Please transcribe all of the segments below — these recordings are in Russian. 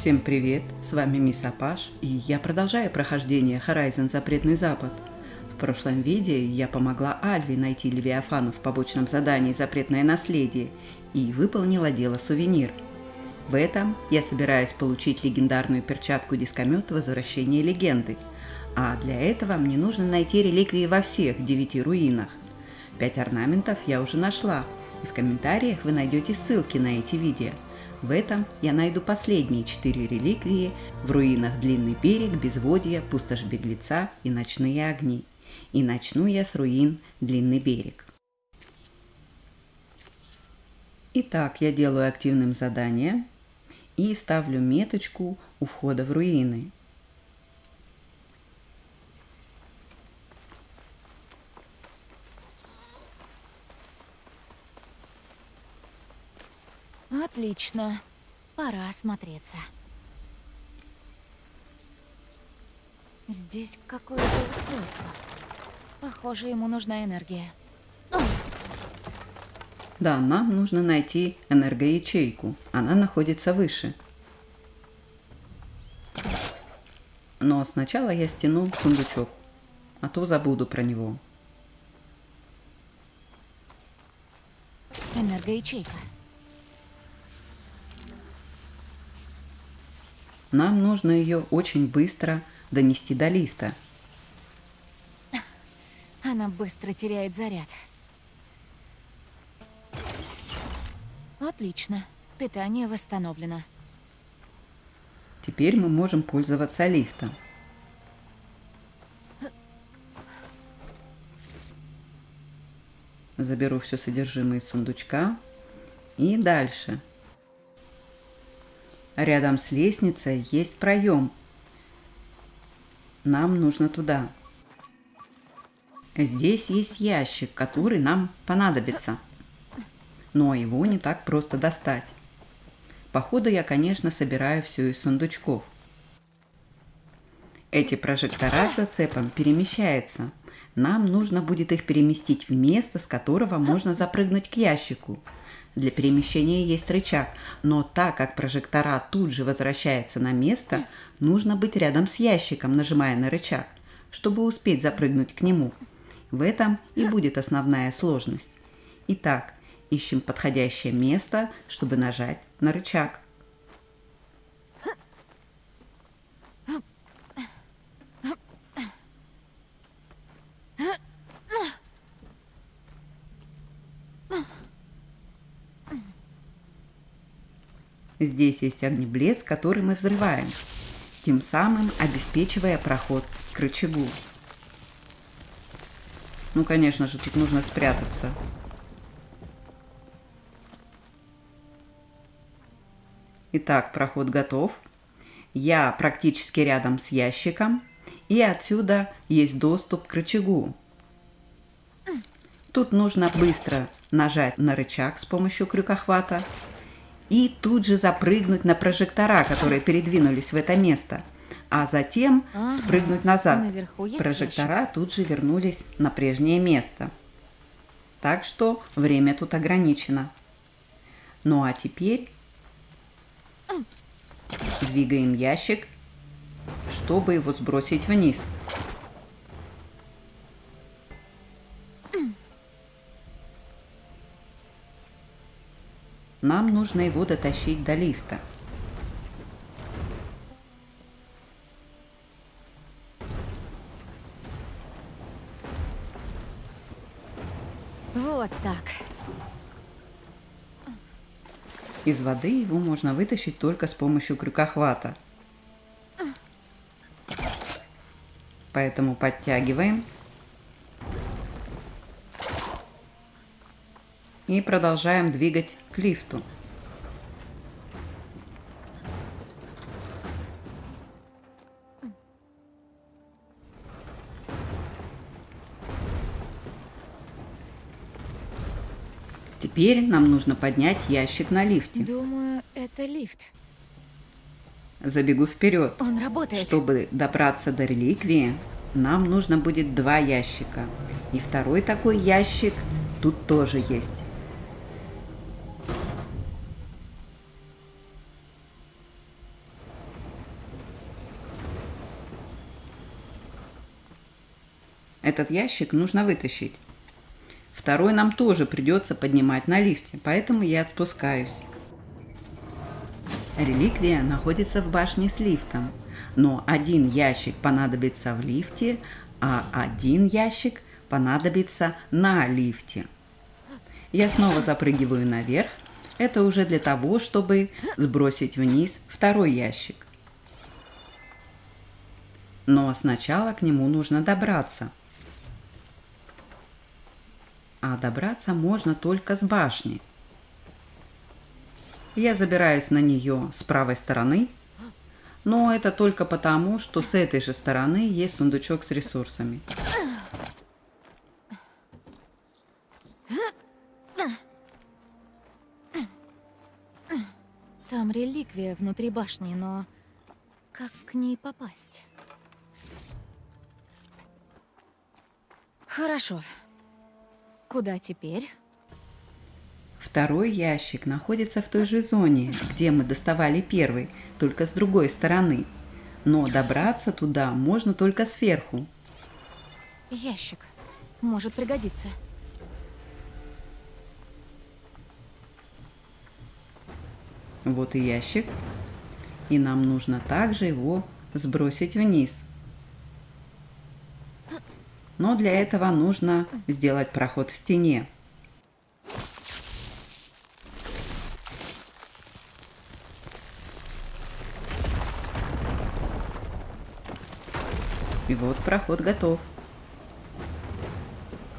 Всем привет, с вами Мисс Апаш, и я продолжаю прохождение Horizon Запретный Запад. В прошлом видео я помогла Альве найти Левиафану в побочном задании Запретное наследие и выполнила дело сувенир. В этом я собираюсь получить легендарную перчатку дискомет Возвращения легенды, а для этого мне нужно найти реликвии во всех девяти руинах. Пять орнаментов я уже нашла, и в комментариях вы найдете ссылки на эти видео – в этом я найду последние четыре реликвии в руинах Длинный берег, Безводье, Пустошь Беглеца и Ночные огни. И начну я с руин Длинный берег. Итак, я делаю активным задание и ставлю меточку у входа в руины. Отлично. Пора осмотреться. Здесь какое-то устройство. Похоже, ему нужна энергия. Да, нам нужно найти энергоячейку. Она находится выше. Но сначала я стяну сундучок, а то забуду про него. Энергоячейка. Нам нужно ее очень быстро донести до лифта. Она быстро теряет заряд. Отлично. Питание восстановлено. Теперь мы можем пользоваться лифтом. Заберу все содержимое из сундучка. И дальше. Рядом с лестницей есть проем. Нам нужно туда. Здесь есть ящик, который нам понадобится. Но его не так просто достать. Походу я, конечно, собираю все из сундучков. Эти прожектора зацепом перемещаются. Нам нужно будет их переместить в место, с которого можно запрыгнуть к ящику – для перемещения есть рычаг, но так как прожектора тут же возвращается на место, нужно быть рядом с ящиком, нажимая на рычаг, чтобы успеть запрыгнуть к нему. В этом и будет основная сложность. Итак, ищем подходящее место, чтобы нажать на рычаг. Здесь есть огнеблеск, который мы взрываем, тем самым обеспечивая проход к рычагу. Ну, конечно же, тут нужно спрятаться. Итак, проход готов. Я практически рядом с ящиком, и отсюда есть доступ к рычагу. Тут нужно быстро нажать на рычаг с помощью крюкохвата и тут же запрыгнуть на прожектора, которые передвинулись в это место, а затем ага, спрыгнуть назад. Прожектора ящик. тут же вернулись на прежнее место. Так что время тут ограничено. Ну а теперь двигаем ящик, чтобы его сбросить вниз – Нам нужно его дотащить до лифта. Вот так. Из воды его можно вытащить только с помощью крюкохвата. Поэтому подтягиваем и продолжаем двигать к лифту. Теперь нам нужно поднять ящик на лифте. Думаю, это лифт. Забегу вперед. Он работает. Чтобы добраться до реликвии, нам нужно будет два ящика. И второй такой ящик тут тоже есть. Этот ящик нужно вытащить. Второй нам тоже придется поднимать на лифте, поэтому я спускаюсь. Реликвия находится в башне с лифтом, но один ящик понадобится в лифте, а один ящик понадобится на лифте. Я снова запрыгиваю наверх. Это уже для того, чтобы сбросить вниз второй ящик. Но сначала к нему нужно добраться. А добраться можно только с башни. Я забираюсь на нее с правой стороны, но это только потому, что с этой же стороны есть сундучок с ресурсами. Там реликвия внутри башни, но как к ней попасть? Хорошо. Куда теперь? Второй ящик находится в той же зоне, где мы доставали первый, только с другой стороны. Но добраться туда можно только сверху. Ящик. Может пригодиться. Вот и ящик. И нам нужно также его сбросить вниз. Но для этого нужно сделать проход в стене. И вот проход готов.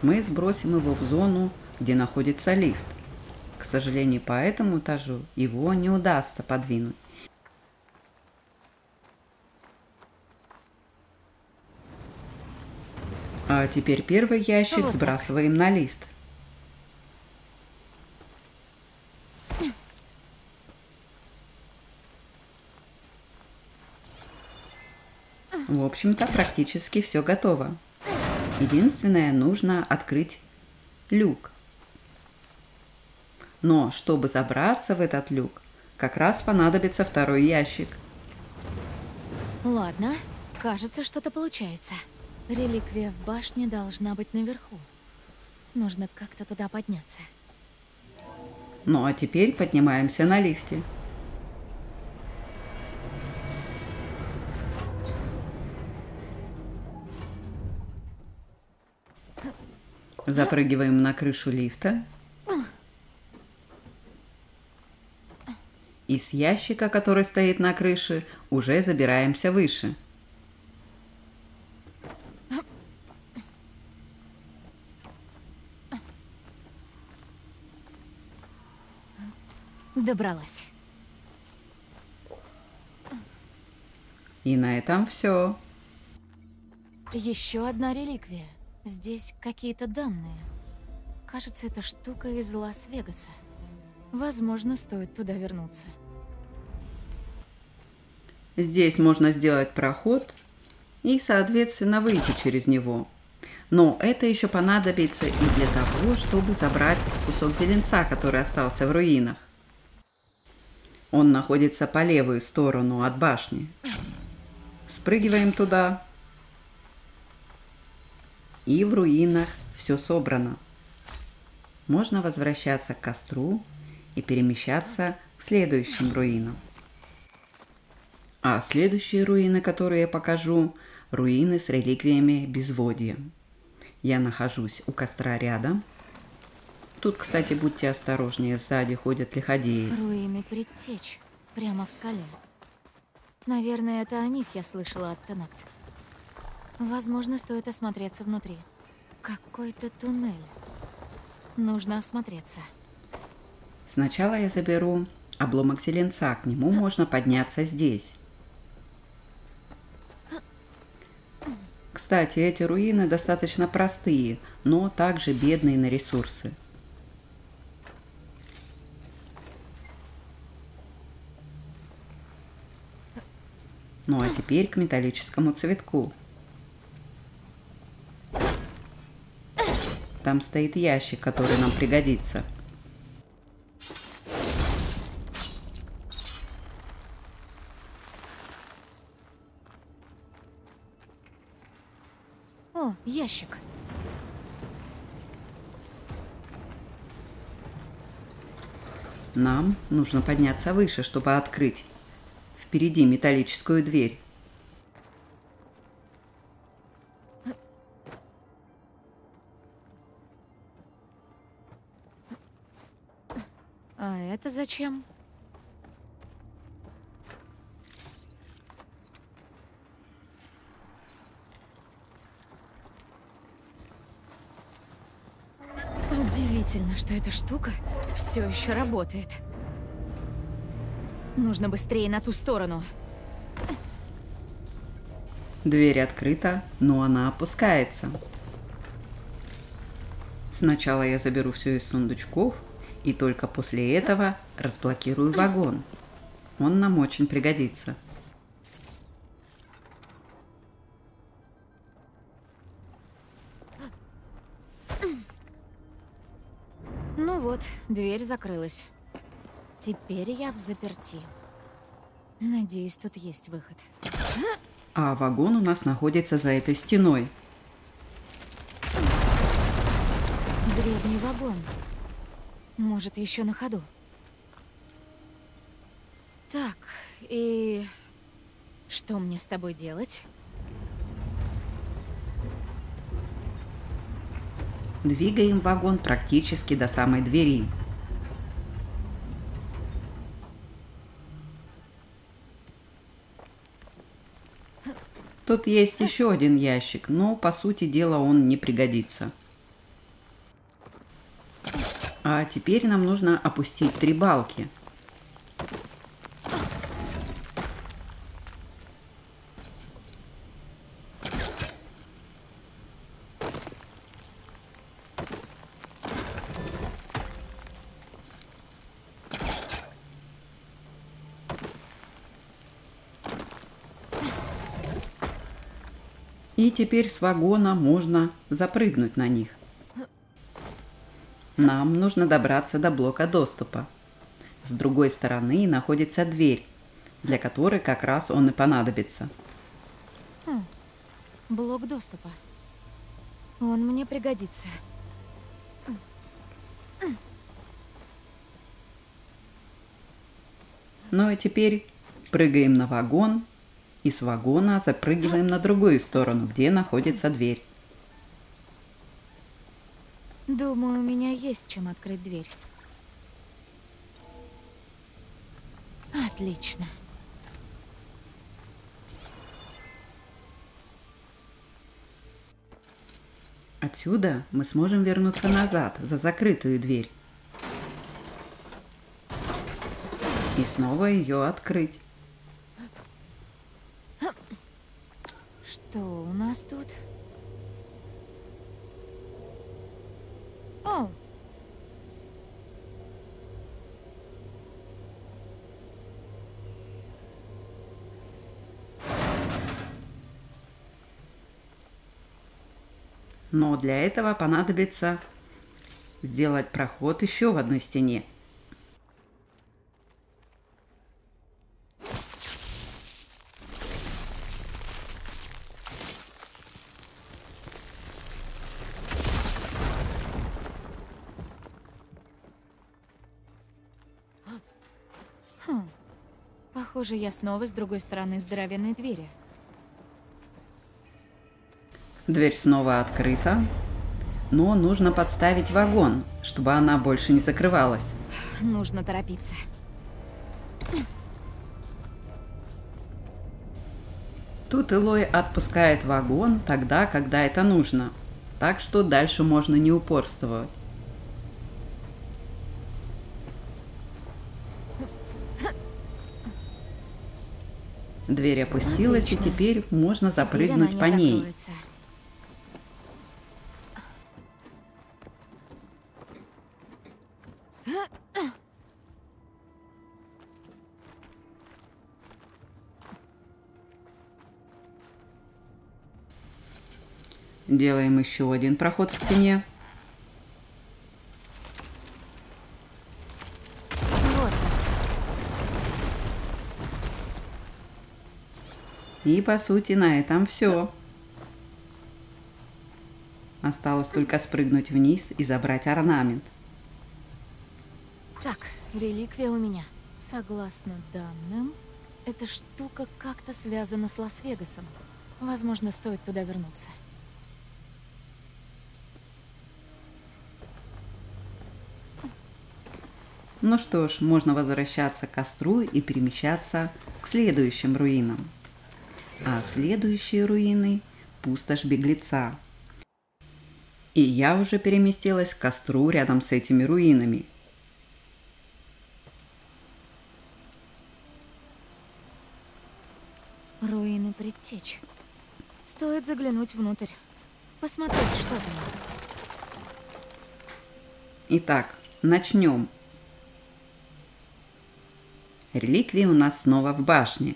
Мы сбросим его в зону, где находится лифт. К сожалению, по этому этажу его не удастся подвинуть. А теперь первый ящик Вот так. сбрасываем на лифт. В общем-то, практически все готово. Единственное, нужно открыть люк. Но чтобы забраться в этот люк, как раз понадобится второй ящик. Ладно, кажется, что-то получается. Реликвия в башне должна быть наверху. Нужно как-то туда подняться. Ну а теперь поднимаемся на лифте. Запрыгиваем на крышу лифта. И с ящика, который стоит на крыше, уже забираемся выше. Добралась. И на этом все. Еще одна реликвия. Здесь какие-то данные. Кажется, это штука из Лас-Вегаса. Возможно, стоит туда вернуться. Здесь можно сделать проход и, соответственно, выйти через него. Но это еще понадобится и для того, чтобы забрать кусок зеленца, который остался в руинах. Он находится по левую сторону от башни. Спрыгиваем туда. И в руинах все собрано. Можно возвращаться к костру и перемещаться к следующим руинам. А следующие руины, которые я покажу, руины с реликвиями безводья. Я нахожусь у костра рядом. Тут, кстати, будьте осторожнее, сзади ходят лиходеи. Руины предтеч. Прямо в скале. Наверное, это о них я слышала от Тенакт. Возможно, стоит осмотреться внутри. Какой-то туннель. Нужно осмотреться. Сначала я заберу обломок зеленца, к нему можно подняться здесь. Кстати, эти руины достаточно простые, но также бедные на ресурсы. Ну а теперь к металлическому цветку. Там стоит ящик, который нам пригодится. О, ящик. Нам нужно подняться выше, чтобы открыть впереди металлическую дверь. А это зачем? Удивительно, что эта штука все еще работает. Нужно быстрее на ту сторону. Дверь открыта, но она опускается. Сначала я заберу все из сундучков, и только после этого разблокирую вагон. Он нам очень пригодится. Ну вот, дверь закрылась. Теперь я в заперти. Надеюсь, тут есть выход. А вагон у нас находится за этой стеной. Древний вагон. Может, еще на ходу. Так, и что мне с тобой делать? Двигаем вагон практически до самой двери. Тут есть еще один ящик, но по сути дела он не пригодится. А теперь нам нужно опустить три балки. Теперь с вагона можно запрыгнуть на них. Нам нужно добраться до блока доступа. С другой стороны находится дверь, для которой как раз он и понадобится. Хм, блок доступа. Он мне пригодится. Ну и теперь прыгаем на вагон и с вагона запрыгиваем на другую сторону, где находится дверь. Думаю, у меня есть чем открыть дверь. Отлично. Отсюда мы сможем вернуться назад, за закрытую дверь. И снова ее открыть. Что у нас тут? О! Но для этого понадобится сделать проход еще в одной стене. Похоже, я снова с другой стороны здоровенной двери. Дверь снова открыта, но нужно подставить вагон, чтобы она больше не закрывалась. Нужно торопиться. Тут Элой отпускает вагон тогда, когда это нужно. Так что дальше можно не упорствовать. Дверь опустилась, Отлично. и теперь можно Теперь запрыгнуть она по не ней. закроется. Делаем еще один проход в стене. Вот. И по сути на этом все. Осталось только спрыгнуть вниз и забрать орнамент. Так, реликвия у меня. Согласно данным, эта штука как-то связана с Лас-Вегасом. Возможно, стоит туда вернуться. Ну что ж, можно возвращаться к костру и перемещаться к следующим руинам. А следующие руины – пустошь беглеца. И я уже переместилась к костру рядом с этими руинами. Руины предтеч. Стоит заглянуть внутрь. Посмотреть, что там. Итак, начнем. Реликвии у нас снова в башне.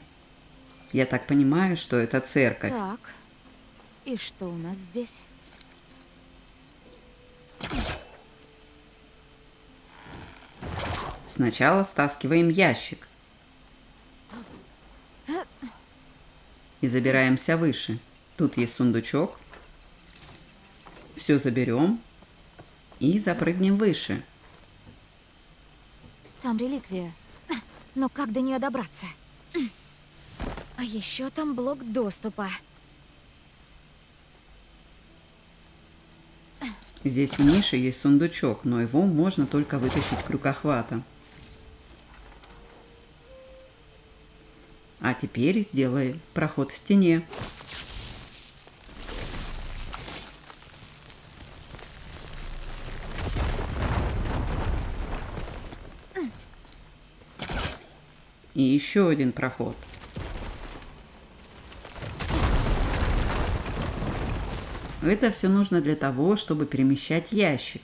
Я так понимаю, что это церковь. Так, и что у нас здесь? Сначала стаскиваем ящик. И забираемся выше. Тут есть сундучок. Все заберем. И запрыгнем выше. Там реликвия. Но как до нее добраться? А еще там блок доступа. Здесь в нише есть сундучок, но его можно только вытащить крюкохвата. А теперь сделай проход в стене. И еще один проход. Это все нужно для того, чтобы перемещать ящик.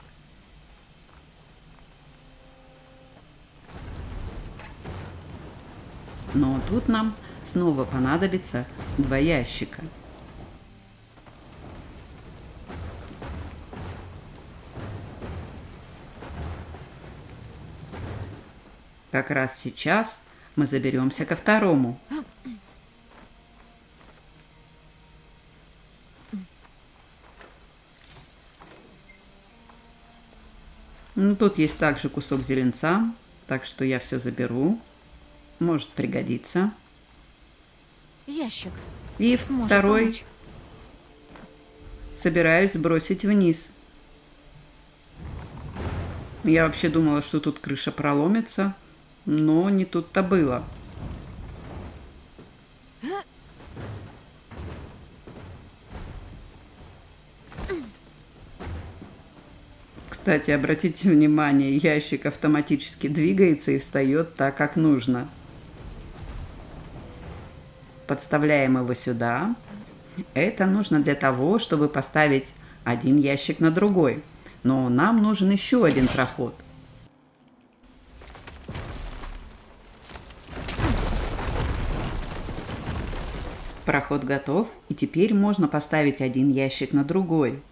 Но тут нам снова понадобится два ящика. Как раз сейчас мы заберемся ко второму. Тут есть также кусок зеленца, так что я все заберу. Может пригодиться. Ящик. И Может второй помочь. собираюсь сбросить вниз. Я вообще думала, что тут крыша проломится, но не тут-то было. Кстати, обратите внимание, ящик автоматически двигается и встает так, как нужно. Подставляем его сюда. Это нужно для того, чтобы поставить один ящик на другой. Но нам нужен еще один проход. Проход готов, и теперь можно поставить один ящик на другой.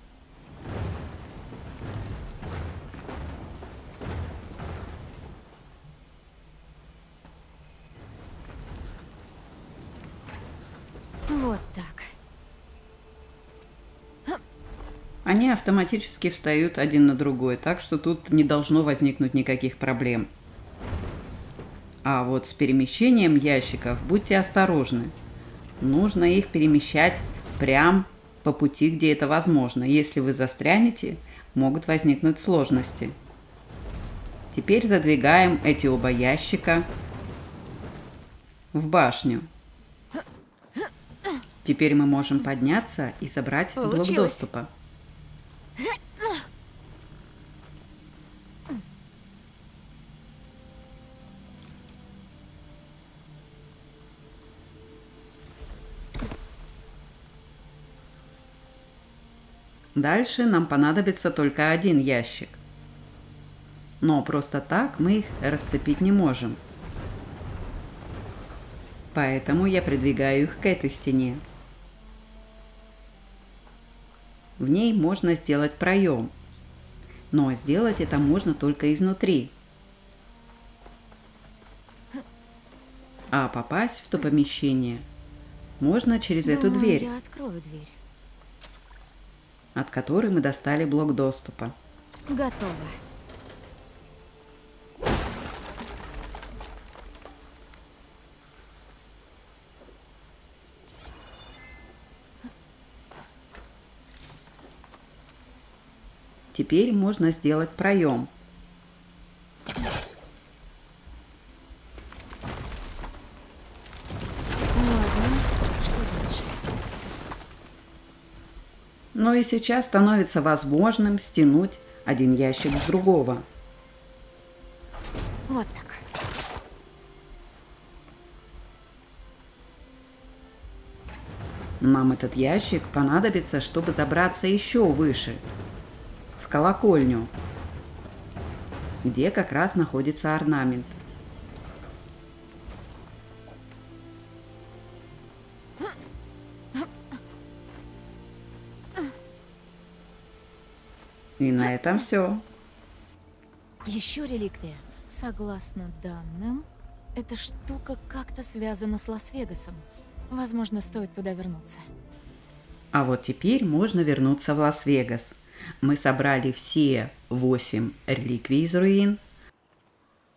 Они автоматически встают один на другой, так что тут не должно возникнуть никаких проблем. А вот с перемещением ящиков будьте осторожны. Нужно их перемещать прям по пути, где это возможно. Если вы застрянете, могут возникнуть сложности. Теперь задвигаем эти оба ящика в башню. Теперь мы можем подняться и забрать блок Получилось. доступа. Дальше нам понадобится только один ящик. Но просто так мы их расцепить не можем. Поэтому я придвигаю их к этой стене. В ней можно сделать проем. Но сделать это можно только изнутри. А попасть в то помещение можно через эту Думаю, дверь. я открою дверь. от которой мы достали блок доступа. Готово. Теперь можно сделать проем. Но и сейчас становится возможным стянуть один ящик с другого. Вот так. Нам этот ящик понадобится, чтобы забраться еще выше, колокольню, где как раз находится орнамент. И на этом все. Еще реликвия. Согласно данным, эта штука как-то связана с Лас-Вегасом. Возможно, стоит туда вернуться. А вот теперь можно вернуться в Лас-Вегас. Мы собрали все восемь реликвий из руин.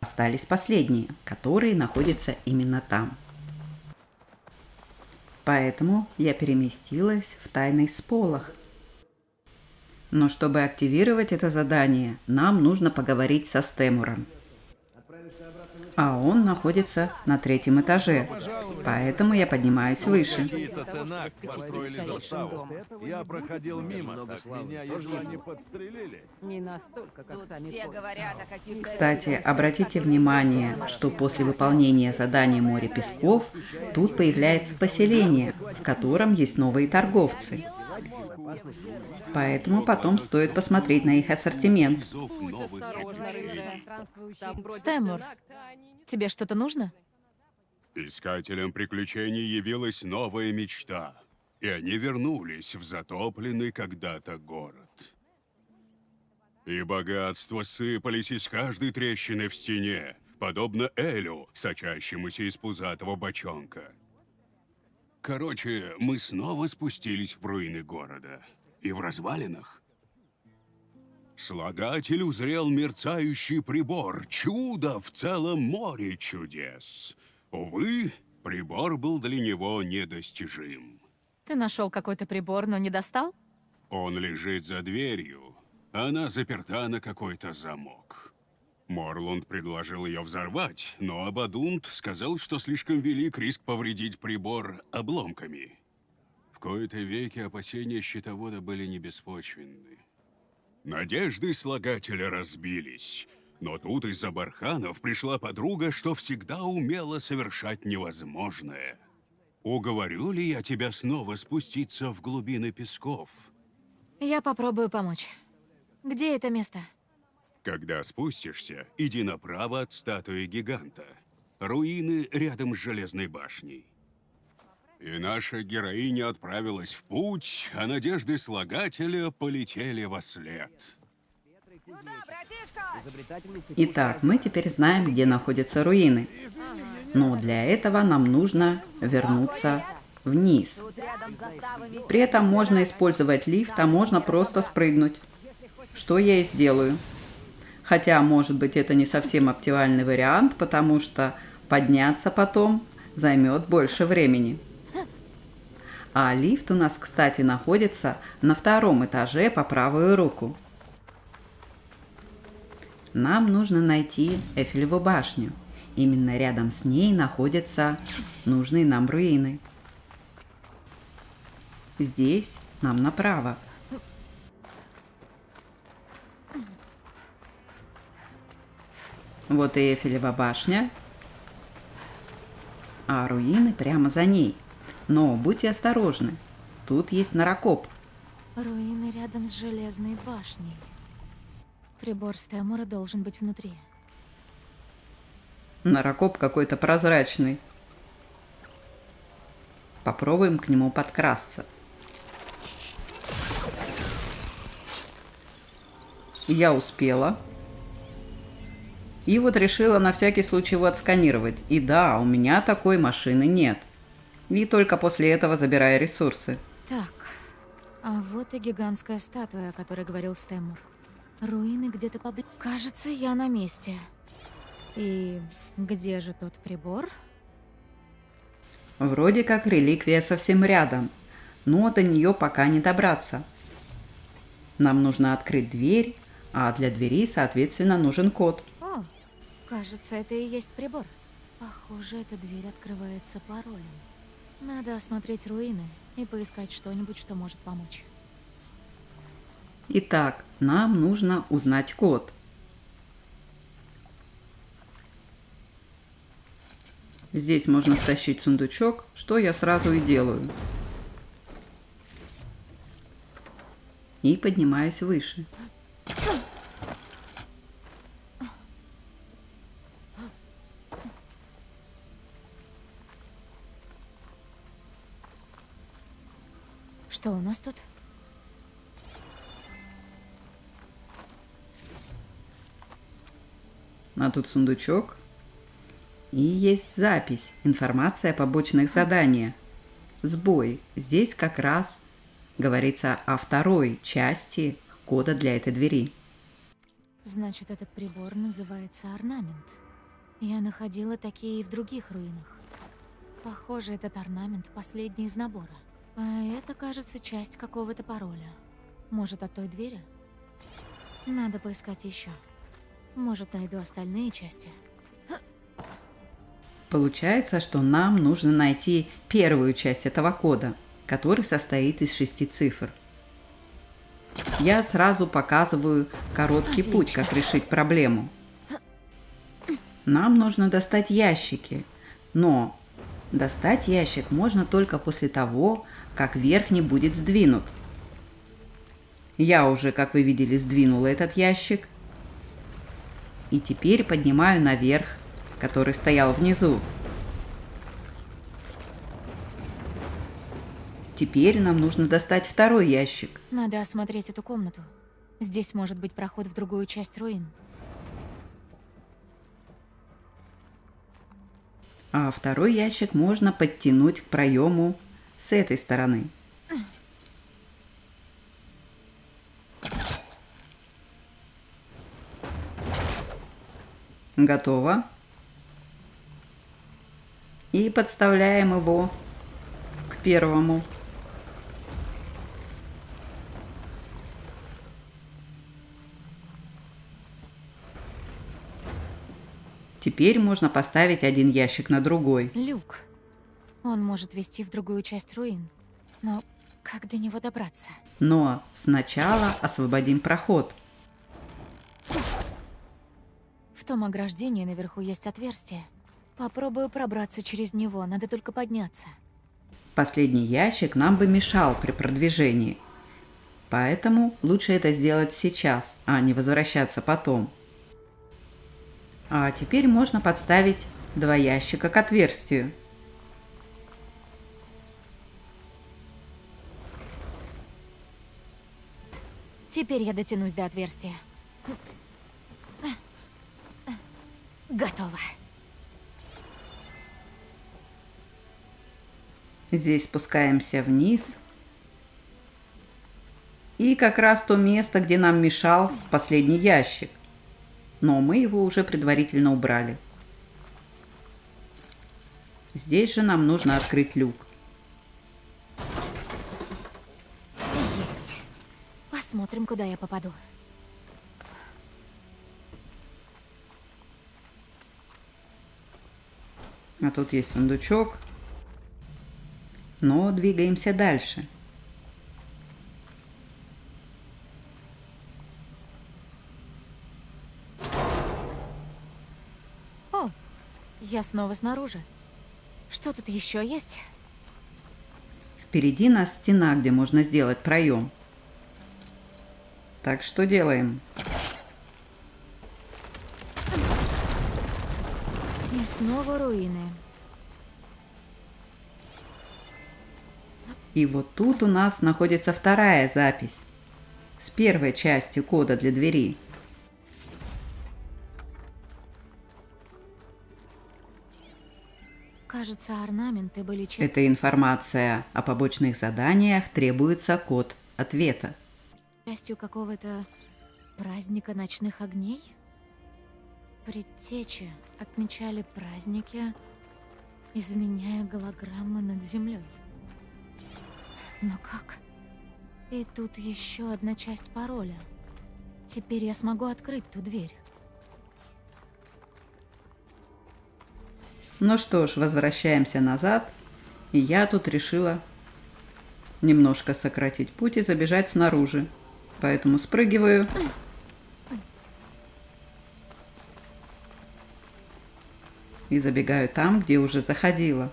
Остались последние, которые находятся именно там. Поэтому я переместилась в тайный сполох. Но чтобы активировать это задание, нам нужно поговорить со Стемуром. А он находится на третьем этаже, поэтому я поднимаюсь выше. Я проходил мимо, так меня едва не подстрелили. Не настолько, как Тут сами говорят о каких-то... Кстати, обратите внимание, что после выполнения задания «Море песков» тут появляется поселение, в котором есть новые торговцы. Поэтому потом стоит посмотреть на их ассортимент. Не- Тебе что-то нужно? Искателям приключений явилась новая мечта, и они вернулись в затопленный когда-то город. И богатства сыпались из каждой трещины в стене, подобно Элю, сочащемуся из пузатого бочонка. Короче, мы снова спустились в руины города. И в развалинах Слагатель узрел мерцающий прибор. Чудо в целом море чудес. Увы, прибор был для него недостижим. Ты нашел какой-то прибор, но не достал? Он лежит за дверью. Она заперта на какой-то замок. Морланд предложил ее взорвать, но Абадунт сказал, что слишком велик риск повредить прибор обломками. В кои-то веки опасения щитовода были не беспочвенны. Надежды слагателя разбились. Но тут из-за барханов пришла подруга, что всегда умела совершать невозможное. Уговорю ли я тебя снова спуститься в глубины песков? Я попробую помочь. Где это место? Когда спустишься, иди направо от статуи гиганта. Руины рядом с железной башней. И наша героиня отправилась в путь, а надежды слагателя полетели во след. Итак, мы теперь знаем, где находятся руины. Но для этого нам нужно вернуться вниз. При этом можно использовать лифт, а можно просто спрыгнуть. Что я и сделаю. Хотя, может быть, это не совсем оптимальный вариант, потому что подняться потом займет больше времени. А лифт у нас, кстати, находится на втором этаже по правую руку. Нам нужно найти Эфелеву башню. Именно рядом с ней находятся нужные нам руины. Здесь нам направо. Вот и Эфелева башня, а руины прямо за ней. Но будьте осторожны, тут есть наракоп. Руины рядом с железной башней. Прибор Стэмора должен быть внутри. Наракоп какой-то прозрачный. Попробуем к нему подкрасться. Я успела. И вот решила на всякий случай его отсканировать. И да, у меня такой машины нет. И только после этого забираю ресурсы. Так, А вот и гигантская статуя, о которой говорил Стэмур. Руины где-то поблизости. Кажется, я на месте. И где же тот прибор? Вроде как реликвия совсем рядом, но до нее пока не добраться. Нам нужно открыть дверь, а для двери, соответственно, нужен код. Кажется, это и есть прибор. Похоже, эта дверь открывается паролем. Надо осмотреть руины и поискать что-нибудь, что может помочь. Итак, нам нужно узнать код. Здесь можно стащить сундучок, что я сразу и делаю. И поднимаюсь выше. Что у нас тут? А тут сундучок. И есть запись, информация о побочных заданиях. Сбой. Здесь как раз говорится о второй части кода для этой двери. Значит, этот прибор называется орнамент. Я находила такие и в других руинах. Похоже, этот орнамент последний из набора. А это, кажется, часть какого-то пароля. Может, от той двери? Надо поискать еще. Может, найду остальные части. Получается, что нам нужно найти первую часть этого кода, который состоит из шести цифр. Я сразу показываю короткий Отлично. путь, как решить проблему. Нам нужно достать ящики, но достать ящик можно только после того, как верхний будет сдвинут. Я уже, как вы видели, сдвинула этот ящик. И теперь поднимаю наверх, который стоял внизу. Теперь нам нужно достать второй ящик. Надо осмотреть эту комнату. Здесь может быть проход в другую часть руин. А второй ящик можно подтянуть к проему с этой стороны. Готово. И подставляем его к первому. Теперь можно поставить один ящик на другой. Люк. Он может вести в другую часть руин. Но как до него добраться? Но сначала освободим проход. В том ограждении наверху есть отверстие. Попробую пробраться через него, надо только подняться. Последний ящик нам бы мешал при продвижении. Поэтому лучше это сделать сейчас, а не возвращаться потом. А теперь можно подставить два ящика к отверстию. Теперь я дотянусь до отверстия. Готово. Здесь спускаемся вниз. И как раз то место, где нам мешал последний ящик. Но мы его уже предварительно убрали. Здесь же нам нужно открыть люк. Посмотрим, куда я попаду. А тут есть сундучок. Но двигаемся дальше. О, я снова снаружи. Что тут еще есть? Впереди нас стена, где можно сделать проем. Так что делаем? И снова руины. И вот тут у нас находится вторая запись с первой частью кода для двери. Кажется, орнаменты были. Эта информация о побочных заданиях требуется код ответа. Частью какого-то праздника ночных огней? Предтечи отмечали праздники, изменяя голограммы над землей. Но как? И тут еще одна часть пароля. Теперь я смогу открыть ту дверь. Ну что ж, возвращаемся назад. И я тут решила немножко сократить путь и забежать снаружи. Поэтому спрыгиваю. И забегаю там, где уже заходила.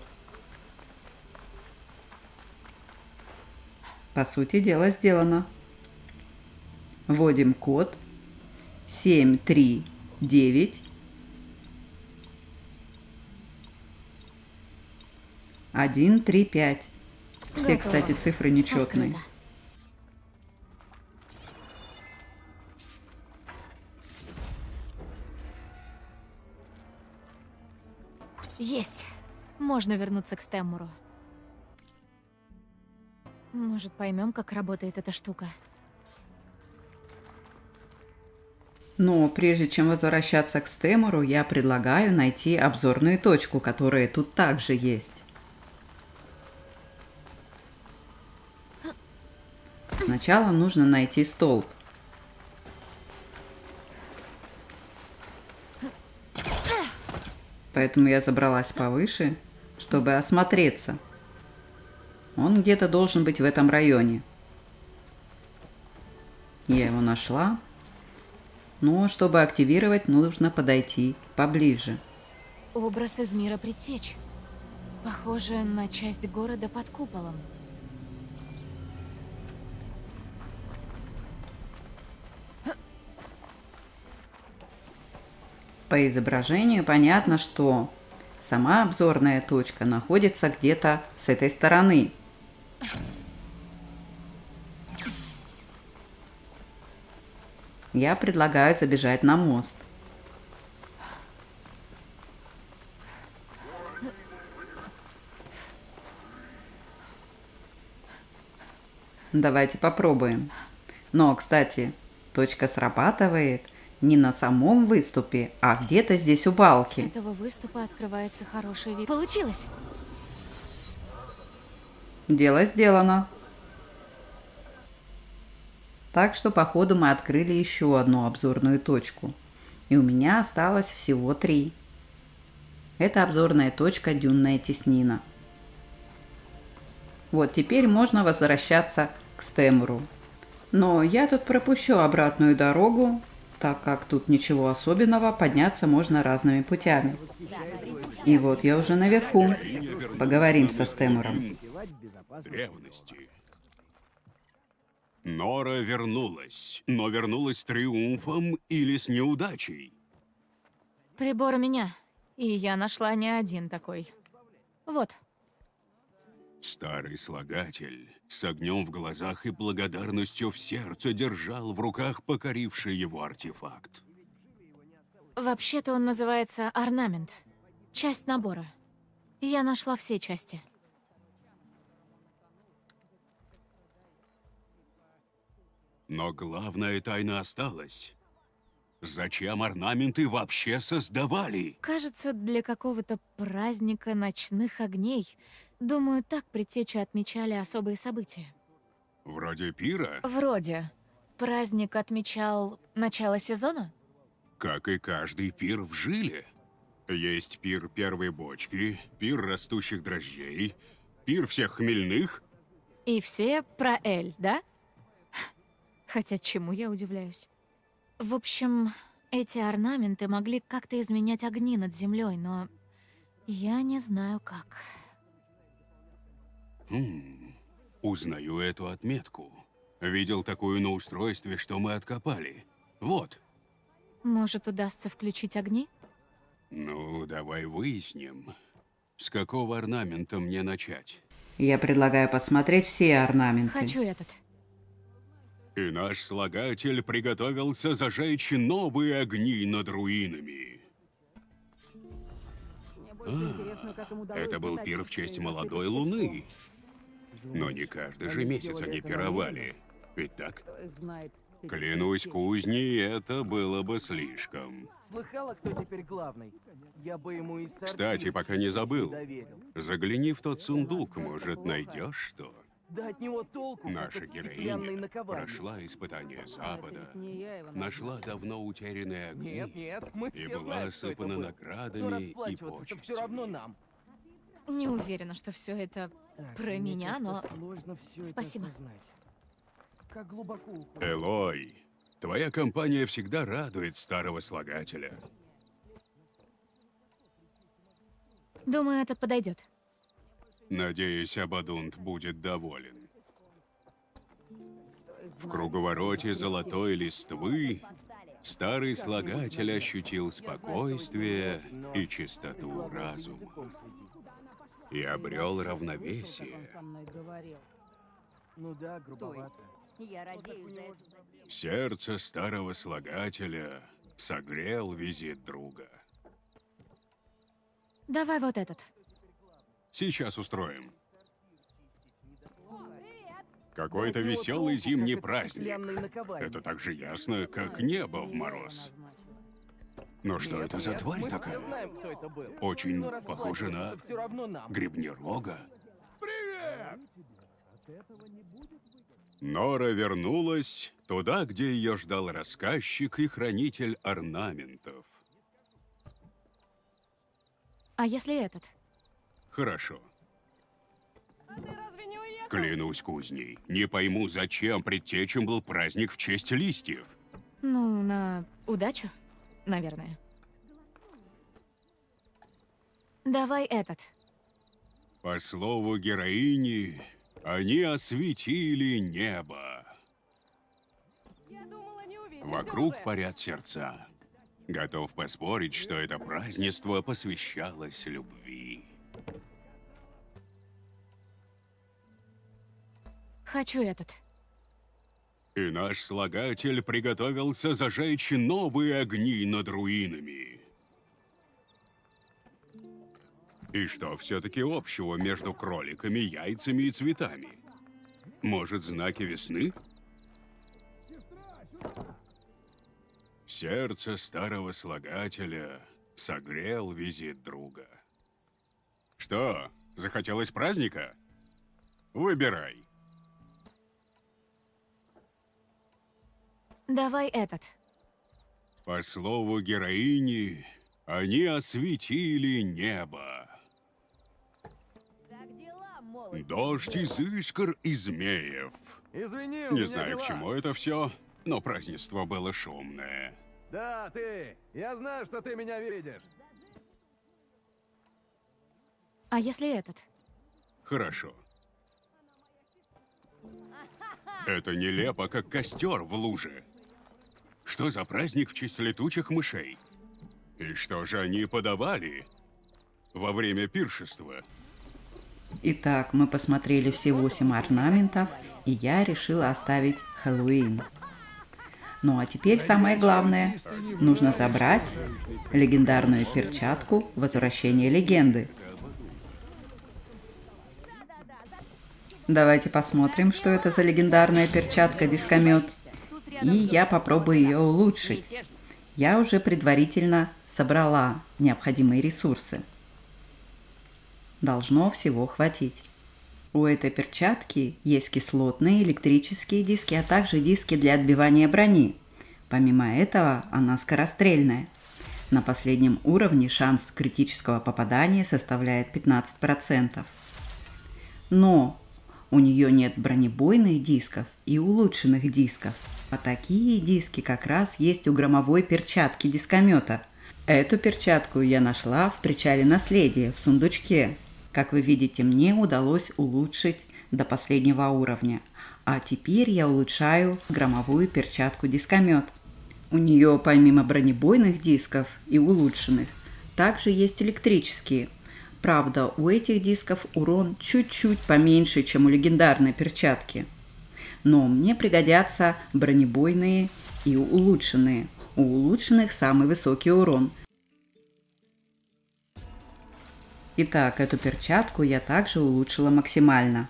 По сути дела сделано. Вводим код 739 1, 3, 5. Все, кстати, цифры нечетные. Есть. Можно вернуться к Стэммуру. Может, поймем, как работает эта штука. Но прежде чем возвращаться к Стэмору, я предлагаю найти обзорную точку, которая тут также есть. Сначала нужно найти столб. Поэтому я забралась повыше, чтобы осмотреться. Он где-то должен быть в этом районе. Я его нашла. Но чтобы активировать, нужно подойти поближе. Образ из мира предтеч. Похоже на часть города под куполом. По изображению понятно, что сама обзорная точка находится где-то с этой стороны. Я предлагаю забежать на мост. Давайте попробуем. Но, кстати, точка срабатывает не на самом выступе, а где-то здесь у С балки. этого выступа открывается хороший вид. Получилось! Дело сделано. Так что, походу, мы открыли еще одну обзорную точку. И у меня осталось всего три. Это обзорная точка Дюнная теснина. Вот теперь можно возвращаться к Стемуру. Но я тут пропущу обратную дорогу, так как тут ничего особенного, подняться можно разными путями. И вот я уже наверху. Поговорим со Стемуром. древности. Нора вернулась, но вернулась с триумфом или с неудачей. Прибор у меня. И я нашла не один такой. Вот. Старый слагатель с огнем в глазах и благодарностью в сердце держал в руках покоривший его артефакт. Вообще-то он называется орнамент. Часть набора. Я нашла все части. Но главная тайна осталась. Зачем орнаменты вообще создавали? Кажется, для какого-то праздника ночных огней. Думаю, так предтечи отмечали особые события. Вроде пира, Вроде. Праздник отмечал начало сезона? как и каждый пир в жиле. Есть пир первой бочки, пир растущих дрожжей, пир всех хмельных. И все про Эль, да? Хотя чему я удивляюсь? В общем, эти орнаменты могли как-то изменять огни над землей, но я не знаю как. Хм, узнаю эту отметку. Видел такую на устройстве, что мы откопали. Вот. Может, удастся включить огни? Ну, давай выясним, с какого орнамента мне начать. Я предлагаю посмотреть все орнаменты. Хочу этот. И наш слагатель приготовился зажечь новые огни над руинами. А, это был пир в честь молодой луны. Но не каждый же месяц они пировали. Ведь так? Клянусь кузней, это было бы слишком. Слыхала, кто теперь главный? Я бы ему и Кстати, пока не забыл. Загляни в тот сундук, может, найдешь что? Да от него толку, Наша героиня прошла испытание Запада, я его нашла давно утерянные Нет, огни нет, мы и была знаем, осыпана наградами и расплачиваться все равно почестями. нам. Не уверена, что все это Так, про меня, но... сложно это Спасибо. осознать. Как глубоко уходит. Элой, твоя компания всегда радует старого слагателя. Думаю, этот подойдет. Надеюсь, Абадунт будет доволен. В круговороте золотой листвы старый слагатель ощутил спокойствие и чистоту разума и обрел равновесие. Ну да, грубовато. Я радею за это. Сердце старого слагателя согрел визит друга. Давай вот этот. Сейчас устроим. Какой-то веселый зимний праздник. Это так же ясно, как небо в мороз. Но что Нет, это за тварь мы такая? все знаем, кто это был. Очень Но похожа на расплачиваться все равно нам. гребнерога. Привет! Нора вернулась туда, где ее ждал рассказчик и хранитель орнаментов. А если этот? Хорошо. А? Клянусь кузней, не пойму, зачем предтечам был праздник в честь листьев. Ну, на удачу, наверное. Давай этот. По слову героини, они осветили небо. Вокруг парят сердца. Готов поспорить, что это празднество посвящалось любви. Хочу этот. И наш слагатель приготовился зажечь новые огни над руинами. И что все-таки общего между кроликами, яйцами и цветами? Может, знаки весны? Сердце старого слагателя согрел визит друга. Что, захотелось праздника? Выбирай. Давай этот. По слову героини, они осветили небо. Дождь из искр и змеев. Извини, у Не знаю, к дела. чему это все, но празднество было шумное. Да, ты. Я знаю, что ты меня видишь. А если этот? Хорошо. Это нелепо, как костер в луже. Что за праздник в честь летучих мышей? И что же они подавали во время пиршества? Итак, мы посмотрели все восемь орнаментов, и я решила оставить Хэллоуин. Ну а теперь самое главное. Нужно забрать легендарную перчатку «Возвращение легенды». Давайте посмотрим, что это за легендарная перчатка-дискомет. И я попробую ее улучшить. Я уже предварительно собрала необходимые ресурсы. Должно всего хватить. У этой перчатки есть кислотные электрические диски, а также диски для отбивания брони. Помимо этого, она скорострельная. На последнем уровне шанс критического попадания составляет 15%. Но у нее нет бронебойных дисков и улучшенных дисков. А такие диски как раз есть у громовой перчатки дискомета. Эту перчатку я нашла в причале наследия в сундучке. Как вы видите, мне удалось улучшить до последнего уровня. А теперь я улучшаю громовую перчатку дискомет. У нее помимо бронебойных дисков и улучшенных, также есть электрические. Правда, у этих дисков урон чуть-чуть поменьше, чем у легендарной перчатки. Но мне пригодятся бронебойные и улучшенные. У улучшенных самый высокий урон. Итак, эту перчатку я также улучшила максимально.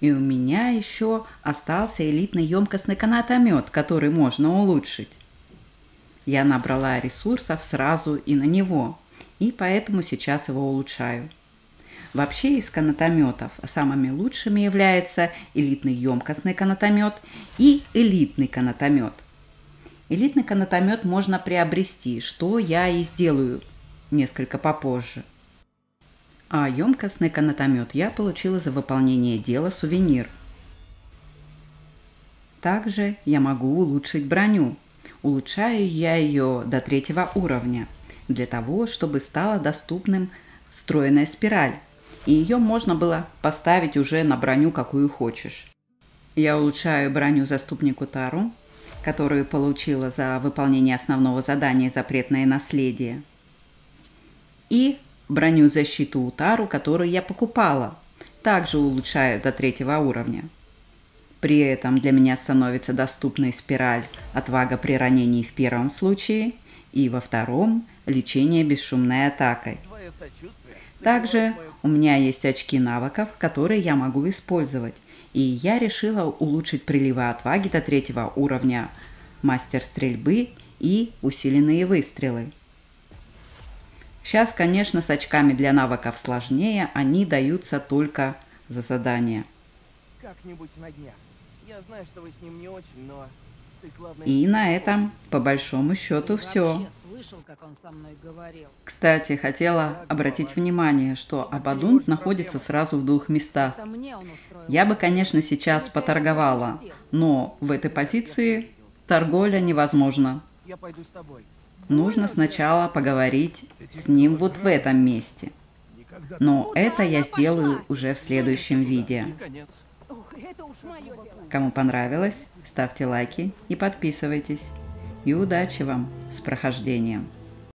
И у меня еще остался элитный емкостный канатомет, который можно улучшить. Я набрала ресурсов сразу и на него, и поэтому сейчас его улучшаю. Вообще из канатометов самыми лучшими является элитный емкостный канатомет и элитный канатомет. Элитный канатомет можно приобрести, что я и сделаю несколько попозже. А емкостный канатомет я получила за выполнение дела сувенир. Также я могу улучшить броню. Улучшаю я ее до третьего уровня, для того, чтобы стала доступным встроенная спираль, и ее можно было поставить уже на броню, какую хочешь. Я улучшаю броню заступнику Тару, которую получила за выполнение основного задания «Запретное наследие». И броню защиту Утару, которую я покупала, также улучшаю до третьего уровня. При этом для меня становится доступной спираль «Отвага при ранении в первом случае» и во втором «Лечение бесшумной атакой». Также у меня есть очки навыков, которые я могу использовать. И я решила улучшить приливы отваги до третьего уровня, мастер стрельбы и усиленные выстрелы. Сейчас, конечно, с очками для навыков сложнее, они даются только за задание. Как-нибудь на днях. Я знаю, что вы с ним не очень, но. И на этом, по большому счету, все. Кстати, хотела обратить внимание, что Абадунт находится сразу в двух местах. Я бы, конечно, сейчас поторговала, но в этой позиции торговля невозможна. Я пойду с тобой. Нужно сначала поговорить с ним вот в этом месте. Но это я сделаю уже в следующем видео. Кому понравилось, ставьте лайки и подписывайтесь. И удачи вам с прохождением!